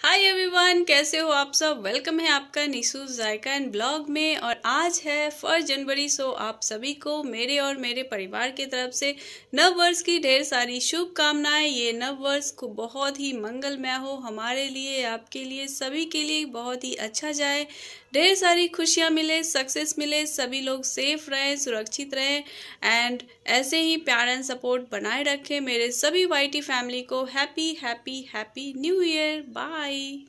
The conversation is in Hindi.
हाय एवरीवन कैसे हो आप सब? वेलकम है आपका निशु जायका एंड ब्लॉग में और आज है फ़र्स्ट जनवरी सो आप सभी को मेरे और मेरे परिवार की तरफ़ से नव वर्ष की ढेर सारी शुभकामनाएँ। ये नव वर्ष को बहुत ही मंगलमय हो हमारे लिए, आपके लिए, सभी के लिए बहुत ही अच्छा जाए। ढेर सारी खुशियाँ मिले सक्सेस मिले, सभी लोग सेफ़ रहें, सुरक्षित रहें एंड ऐसे ही प्यार एंड सपोर्ट बनाए रखें मेरे सभी वाइटी फैमिली को। Happy happy happy new year bye Bye.